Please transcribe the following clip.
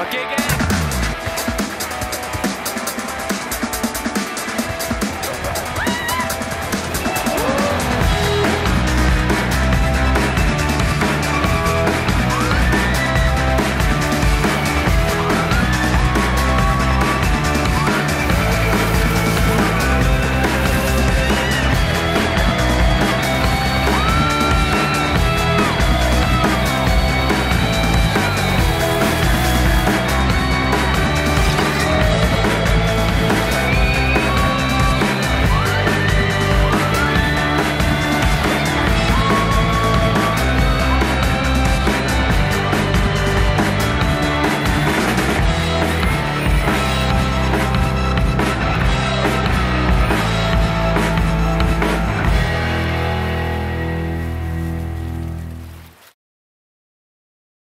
Again.